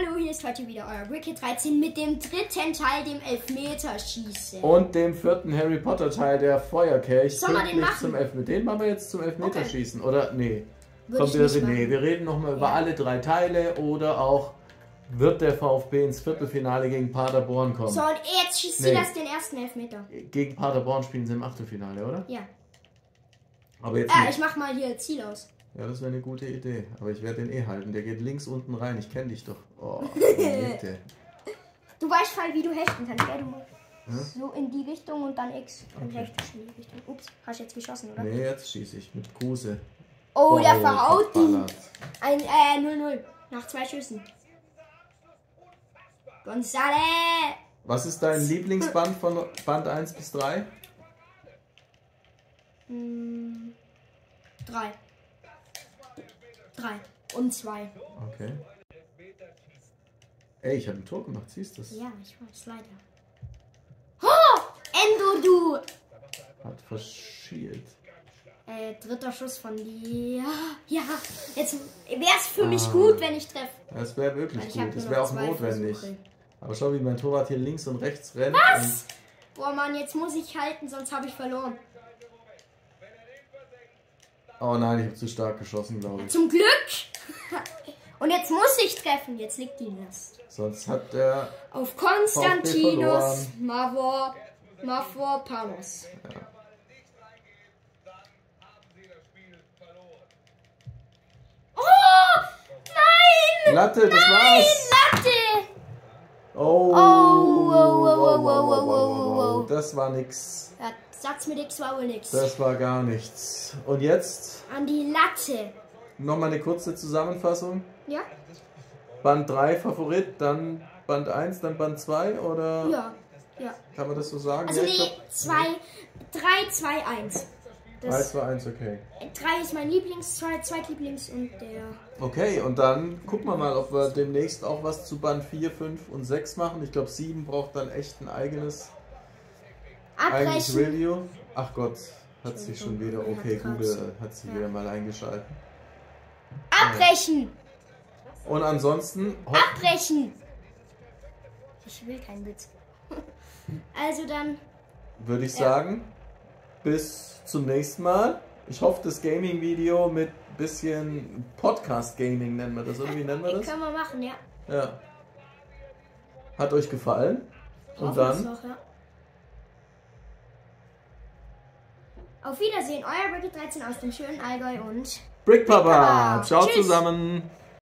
Hallo, hier ist heute wieder euer Wicked 13 mit dem dritten Teil, dem Elfmeterschießen. Und dem vierten Harry Potter Teil, der Feuerkelch. Sollen wir den machen? Zum Elfmeter. Den machen wir jetzt zum Elfmeterschießen, oder? Nee. Würde Kommt wieder nee, wir reden nochmal über Ja. alle drei Teile oder auch wird der VfB ins Viertelfinale gegen Paderborn kommen. So, und jetzt schießt Nee. sie das den ersten Elfmeter. Gegen Paderborn spielen sie im Achtelfinale, oder? Ja. Aber jetzt nicht. ich mach mal hier Ziel aus. Ja, das wäre eine gute Idee. Aber ich werde den eh halten. Der geht links unten rein. Ich kenne dich doch. Oh, Mitte. Du weißt voll, wie du hechten kannst, gell? Du Hm? so in die Richtung und dann X. Und Okay. hechtest in die Richtung. Ups, hast du jetzt geschossen, oder? Nee, jetzt schieße ich mit Kruse. Oh, der verhaut die. verballert. Ein, äh, 0-0. Nach zwei Schüssen. Gonzale! Was ist dein Lieblingsband von Band 1 bis 3? Hm, drei. Und zwei. Okay. Ey, ich habe ein Tor gemacht, siehst du das? Ja, ich weiß, leider. Oh! Endo, du! Hat verschielt. Äh, dritter Schuss von dir. Ja, jetzt wäre es für mich Ah. gut, wenn ich treffe. Das wäre wirklich gut. Das nur wäre auch notwendig. Versuche. Aber schau, wie mein Torwart hier links und rechts rennt. Was? Boah, Mann, jetzt muss ich halten, sonst habe ich verloren. Oh nein, ich habe zu stark geschossen, glaube ich. Zum Glück! Und jetzt muss ich treffen. Jetzt liegt die Last. Sonst hat der. Auf Konstantinos verloren. Mavor Mavropanos. Oh! Nein! Latte, das war's! Das war nix. Ja, Satz mit X war wohl nix. Das war gar nichts. Und jetzt An die Latte. nochmal eine kurze Zusammenfassung. Ja? Band 3 Favorit, dann Band 1, dann Band 2 oder Ja. Ja. kann man das so sagen? Also ja, nee, glaub, 2, 3, 2, 1. 3, Das 2, 1, okay. 3 ist mein Lieblings, 2 Zweitlieblings und der. Okay, und dann gucken wir mal, ob wir demnächst auch was zu Band 4, 5 und 6 machen. Ich glaube, 7 braucht dann echt ein eigenes Abbrechen. Review. Ach Gott, hat sie schon wieder. Okay, Google hat sie ja. wieder mal eingeschalten. Abbrechen! Und ansonsten, Abbrechen! Ich will keinen Witz. Also dann, würde ich Ja. sagen, bis zum nächsten Mal. Ich hoffe, das Gaming-Video mit bisschen Podcast-Gaming nennen wir das. Oder wie nennen wir das? können wir machen, ja. Ja. Hat euch gefallen? Und dann Noch, ja. Auf Wiedersehen, euer Ricky 13 aus dem schönen Allgäu und Brick Papa. Papa. Ciao Tschüss. zusammen.